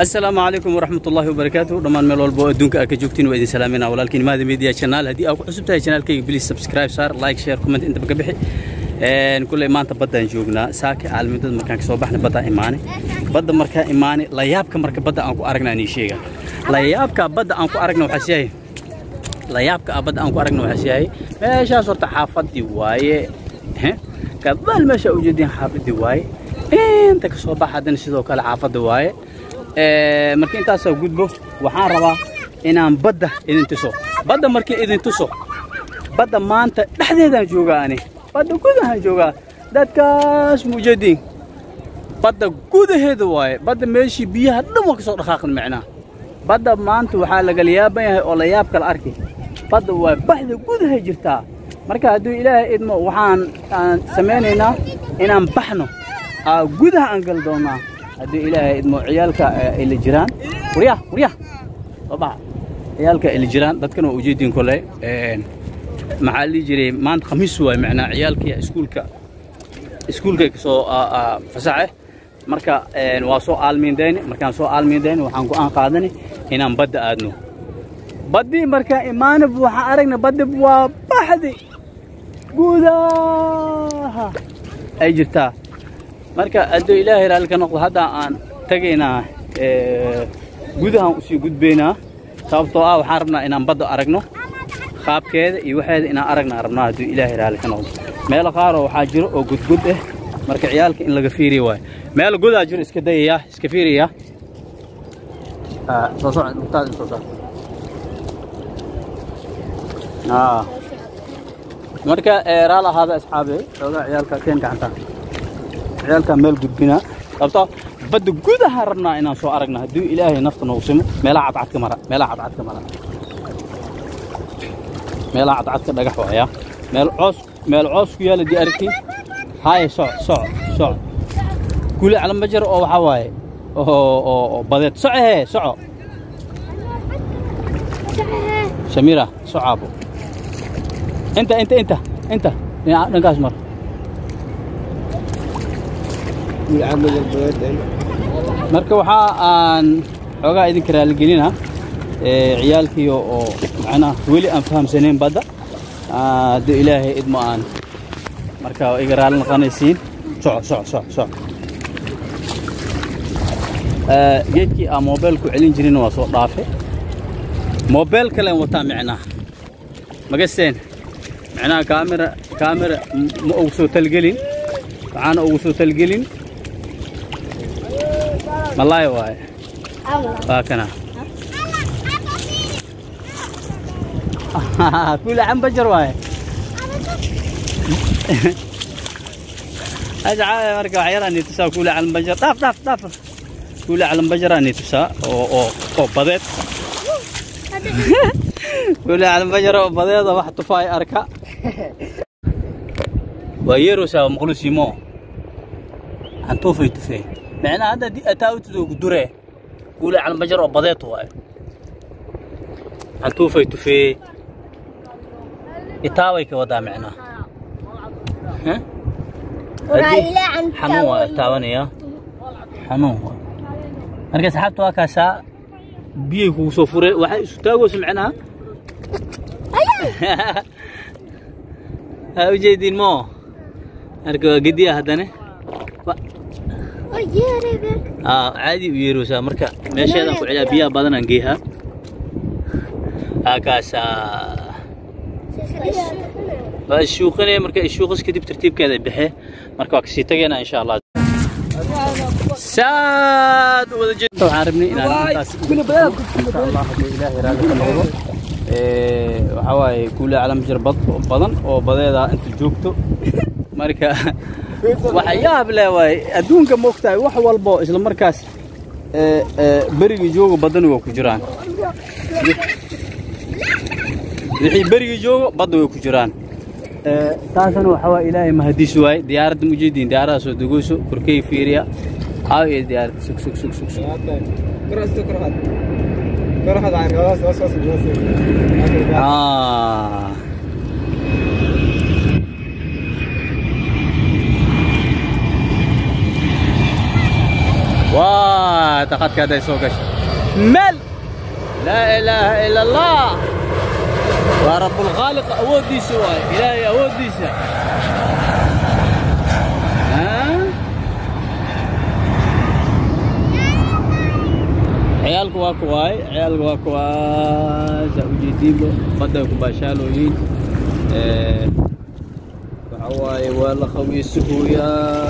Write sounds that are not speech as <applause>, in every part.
السلام عليكم ورحمة الله وبركاته. رمان ملول بو ادونك اكا جوكتين وإذن سلامين ولكن ما دي ميديا شنال هدي أو قصبت هاي شنال كي بلي سبسكرايب صار لايك شير كومنت أنت بك بحي. ان كل ايمان تبدا نشوقنا ساكي عالمي دود مركان كسوا بحنا بدا إيماني. بدا مركا إيماني. لايابك مركا بدا أنكو أرقنا نيشيغا. لايابك بدا أنكو أرقنا وحسيهي لايابك بدا أنكو أرقنا وحسيهي ماشا صورت حافظ دي واي إيه، كبال ماشا وجودين حافظ دي واي إيه، أنت كسوا بحنا نشيدو كالعافظ دي واي مركي انتا سو غودبو وحان ربا انان بدا ايدن تسو بدا مركي ايدن تسو بدا مانتا دحديدان جوغاني بدا كودان جوغا داد كاش موجودين بدا كودا هيدو واي بدا ميشي بيها دمو كسو رخاقن معنا بدا مانتا وحالا قل يابايا ولا ياب كالاركي بدا واي بحدا كودا هيجرتا مركا هدو اله ايدمو وحان سمينينا انان بحنو آه كودا هنقل دونا haddii ilaahay idmo ciyaalka ay la jiraan. Warya warya soo baxa ciyaalka ay la jiraan dadkan waa ujeediin kole maxaa dhihi jiray? Maanta khamiis waay macnaa ciyaalkii iskuulka iskuulkay ka soo fasaxe marka waa soo aalmiindayni markaan soo aalmiindayni waxaan go'aan qaadani inaan badda aadno. Baddii markaan imaanib waxaan aragna baddi waa baxdi. Gudaha ay jirtaa marka hadduu ilaahay raalli ka noqdo hadda aan tagaynaa gudahaan usii gudbaynaa sababtoo ah waxaan rabnaa inaan badda aragno qaabkeeda iyo waxeeda inaan aragnaa rabnaa hadduu ilaahay raalli ka noqdo meelo qaaroo waxaa jiro oo gudgud ah marka ciyaalka in laga fiiriya waayo meel godaa jiro iska dayayaa iska fiiriyaa soo soc lugtaada soo soc marka raal ahaada asxaabe xoogaa ciyaalka keen gacanta عيالك ميل جبنا قلت بده جودة هربنا إنا شو أرجنا هدو إلهي نفط نوسم ميل عط عط كمرة. ميل عط عط كمرة. ميل عط عط كده جحوا يا. ميل عص. ميل عص ويا لدي أركي. هاي صو صو صو كل على مجر أو حواي أو أو بدت صو هي صو سميرة صعبه أنت أنت أنت. أنت. نعم نقاش مرة. Marka waxaa aan xoogaa idinka raaligelinaa ciyaalkii oo macnaha weli aan fahamsanayn badda hadduu ilaahay idmo aan marka iga raali noqonaysiin soco soco soco soco geedkii aan moobeelku celin jirin waa soo dhaafe moobeel kalen wataa micnaha magasteen micnaha kaamira kaamira ma ugu soo talgelin waxaana ugu soo talgelin malaay waaye waa kana kula cambajar waaye ajcaa marka wax yaraa nii tusaa kula calambajar dhaaf dhaaf dhaaf kula calambajaraa nii tusaa oo oo oo badeed kula calambajar oo badeeda wax tufaay arka waa yeerosaa معناها هذا دي اتاوت دوري قول على المجرى بضيتو هاي هل توفي توفي اتاوي كودا معنا ها؟ حنو اتاوني حنو مركز سحبت واكاسا بيه هو صفر واحد ستاغو سمعنا ها <laughs> وجيدين مو. أركو قدية هذاني haddane caadi u yeeroosaa marka meesheedaan ku celiyaa biyaha badanaan geehaa haakaasaa waa ishuuqinaya marka ishuuqis kadib tartiibkeeda baxee marka waa kasii tageynaa insha allah saad u wada jeedta waxaan rabnay inaan intaas insha allah hadduu ilaahay raalli ka noqdo waxaa waaye kuule joogto marka waxa yaab leh waaye adduunka ma ogtahay wax walbo isla markaas berigii joogo baddana waa ku jiraan wixii berigii joogo badda way ku jiraan taasana waxaa waa ilaahay mahadiis waaye diyaaradda mujeediin diyaarada soo degeyso korkey fiiriya aaw iyo diyaaradda sug sug sug sug sug واه تاخذ كذا يسوقش مل! لا إله إلا الله! ورب الخالق هو دي سواي إلهي هو دي ها؟ عيال كوا كواي عيال كوا كوا. زوجي ديما قدام كباشالو يجي إيه. والله خوي السكويا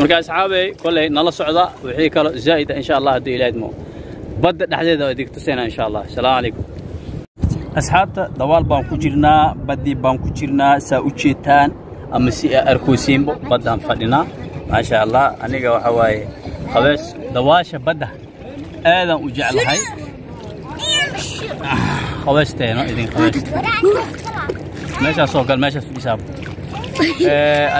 مركز أصحابي كله نلا صعدة وحي كلا زايدة إن شاء الله هدو إلهي دمو بدأ تحديدة ودكتسينة إن شاء الله السلام عليكم أصحاب دوال بان كجيرنا بدي بان كجيرنا ساوچيتان أمسي أركوسين بدان فالنا ما شاء الله أنيقا وحواي خبس دواشة بدأ آدم وجعل هاي خبستين إذن خبستين ماشا صوكال ماشا صوكال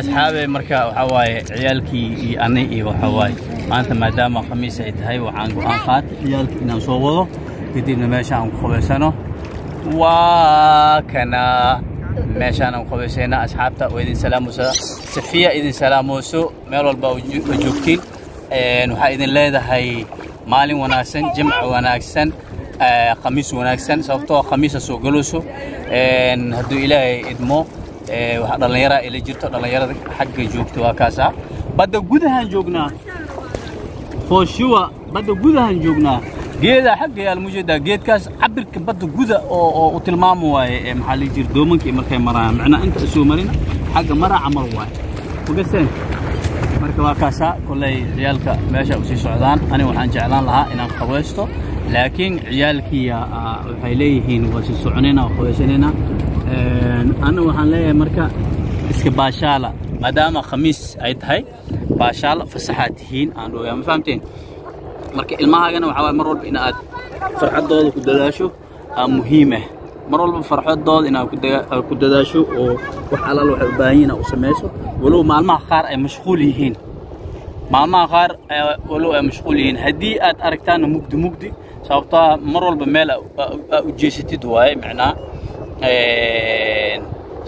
أصحابي مركا وحواي عيالكي أني وحواي أنت ما دام خميس هاي وعنق وعنقات عيالكي نام صوبه كتير نمشي عن خبسانه وكنا نمشي عن خبسانه أصحابته وإذن سلام موسى سفيا إذن سلام موسى ميرو البوجوكي نحن إذن ليدا هاي مالي وناكسن جمع وناكسن خميس وناكسن سبتو خميس سوغلوسو إن هدو إلهي إدمو jirto dhallinyarada xagga joogta waa kaasa badda gudahaan joognaa fooshuwa badda gudahaan joognaa geedaa xagga yaal mujeedaa geedkaas cabirka badda guda oo oo u tilmaamo waaye maxaa la jira doomankii markay marayaan macnaa inta soo marin xagga maraa camal waaye magaseen marka waa kaasaa kolley ciyaalka meesha u sii socdaan aniga waxaan jeclaan lahaa inaan qabeysto laakiin ciyaalkiya waxay leeyihiin waa sii soconayna waa qabeysanayna aniga waxaan leeyahay marka iska baashaala maadaama khamiis ay tahay baashaala fasaxaad tihiin aan dhooyaa ma fahamteen? Marka ilmahaagana waxaa waay mar walba in aad farxaddooda ku dadaasho aa muhiimah mar walba farxadooda inaad ku dadaasho oo wax alaal waxay u baahan yihiin aad u samayso walow maalmaha qaar ay mashquul yihiin. Maalmaha qaar walow ay mashquul yihiin. Haddii aad aragtaana mugdi mugdi sababtaa mar walba meel aa u jeesatid waaye macnaa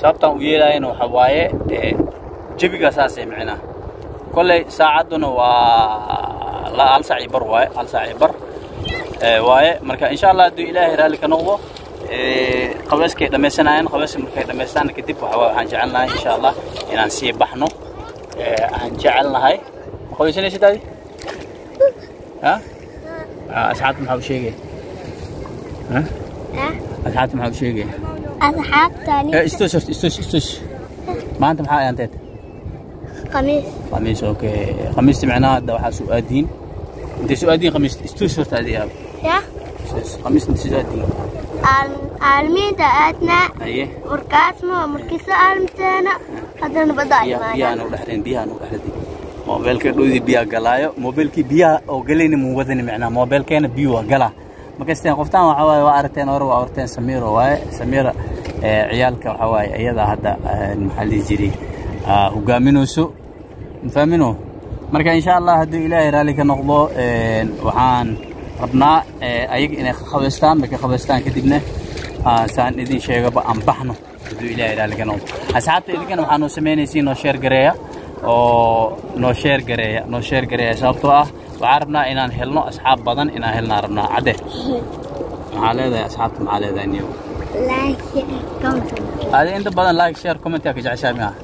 sababtaan u yeelaayana waxaa waaye jebigaa saasay micnaa kolley saacadduna waa hal saac iyo bar waaye hal saac iyo bar waaye marka insha allah hadduu ilaahay raalli ka noqdo qabeyskay dhammaysanayaan qabeyska markay dhammaystaan kadib waxaan jecel lahay insha allah inaan sii baxno aan jecel lahay ma qabeysanaysid adi ha asxaabta maxaa u sheegaya أصحابت محاو شيقي يعني؟ أصحابتاني استوشرت استوش استوش ما أنت محاق أنتيت قميص قميص أوكي. قميص معنا دو حا سؤادين أنت سؤادين قميص استوشرت هذه يا؟ يا؟ قميص أنت سؤادين أرمي دقاتنا أيه. مركز ما مركز أرمتنا هذا نبضاي بيانو بيانا بيانو بيانا ولحرين موبيل كي بيا قلايو. موبيل كي بيا أو قليني موبذني معنا. موبيل كينا بيوا قلايو makasteen qoftaan waxaa waaye waa aragteen hore waa aragteen samiiro waaye. Samiira ciyaalka waxaa waaye iyada hadda maxaa lihi jiray hogaaminayso. Mafahmino marka insha allah hadduu ilaahay raalli ka noqdo waxaan rabnaa ayaga inay qabaystaan markay qabaystaan kadibna saan idin sheegaba aan baxno hadduu ilaahay raalli ka noqdo. Asxaabta idinkana waxaa noo samaynaysiin noo sheer gareeya oo noo sheer gareeya noo sheer gareeya sababtoo ah وعربنا إن هلنا أصحاب بدن إن هلنا ربنا عده معلي ذا أصحاب معلي ذا نيو لايك شير كومنت هذه أنت لايك شير كومنت يا كي جعشان معه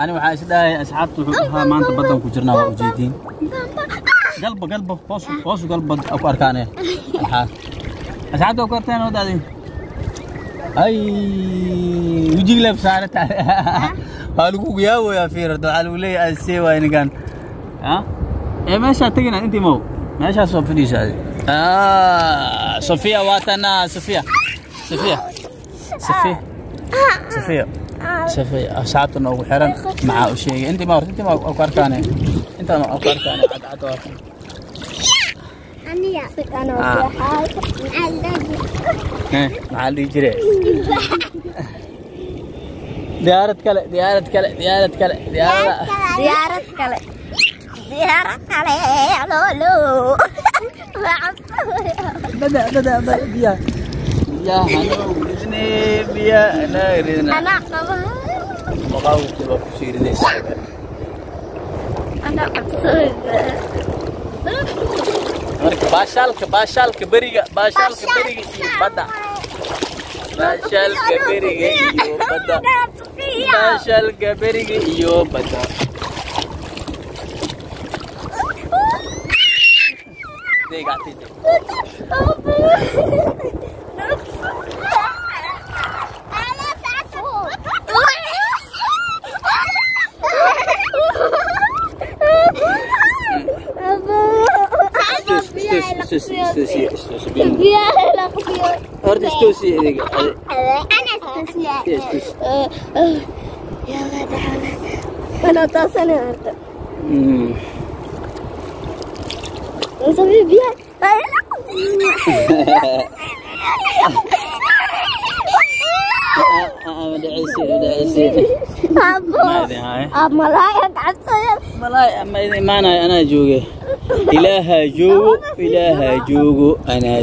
أنا وحاسس ده أصحاب تروح ما أنت بدن كجرنا وجيدين قلبه قلبه فوسو فوسو قلبه أكو أركانه. الحال. أصحاب أكو أركانه وده ذي أي يجيك لب سارة تاري هالكوك يا ويا فير ده هالولي السيوة إن كان ها؟ إيه ماشي تجينا أنت مو. ماشي صوب في ديش هذه آه صوفيا واتنا صوفيا. صوفيا. صوفيا. صوفيا. صوفيا. ساعات نو حرن مع شيء. أنت مو أنت مو اكركاني أنت مو اكركاني عاد عاد أنا آه. يا أنا وصحاب إيه، معلي جري ها معلي جري ديارة كلا ديارة كلا ديارة كلا ديارة. كلا diyaarad kale lolo bada bada bada biyaha jahanuu ridnay biyana ridna Anak apa? maqaawti waa ku sii ridaysaa Anak apa? marka baashaalka baashaalka beriga baashaalka beriga iyo badda baashaalka beriga iyo badda baashaalka beriga iyo badda deegactay horta istoosi adiga أنا تصل أنت نسوي بيها أبو ملايك عسل maanay anaa jooge ilaahaa joogo ilaahaa joogo anaa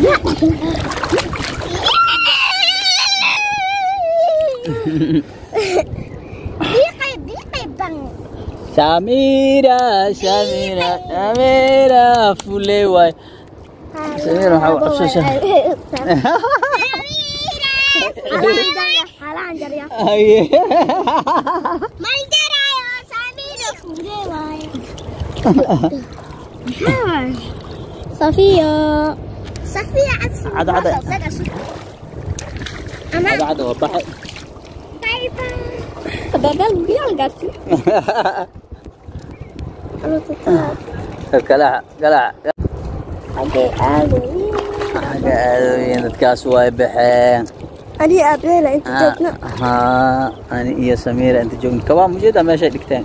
Ya. Samira, Samira, Samira, Fulewa. Samira, <laughs> Samira, bang. Samira, Samira, Samira. Samira. <laughs> Samira, صفية. صفية عاد عاد أنا عاد عاد باي باي بابا بيال غاتي قلع قلع حق ألو حق ألو نتكاس واي بحين أنا ابيلا أنت آه. جبنا. ها أنا يا سميرة أنت جبنا. كمان مجيدة ما شيء دكتين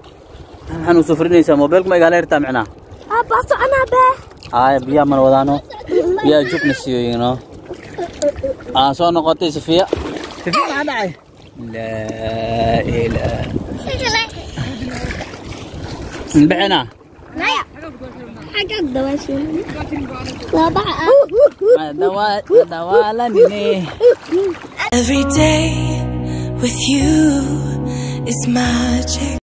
حنا سفرنا سمو بلق ما يقال يرتا معنا. أبا صعنا به آه، آي بيا من ودانو. بيا جوب نسيو ينو. آه سو نقطي سفيا سفيا معنا عي لا إله. نبعنا. نايا. آه، Every day with you is magic.